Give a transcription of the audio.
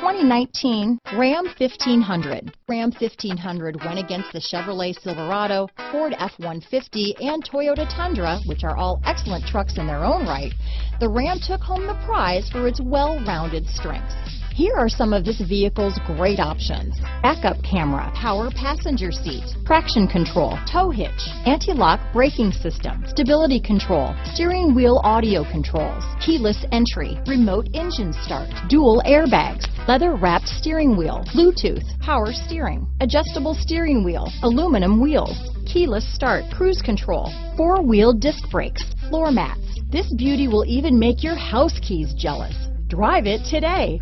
2019 Ram 1500. Ram 1500 went against the Chevrolet Silverado, Ford F-150, and Toyota Tundra, which are all excellent trucks in their own right. The Ram took home the prize for its well-rounded strengths. Here are some of this vehicle's great options. Backup camera, power passenger seat, traction control, tow hitch, anti-lock braking system, stability control, steering wheel audio controls, keyless entry, remote engine start, dual airbags, leather wrapped steering wheel, Bluetooth, power steering, adjustable steering wheel, aluminum wheels, keyless start, cruise control, four wheel disc brakes, floor mats. This beauty will even make your house keys jealous. Drive it today.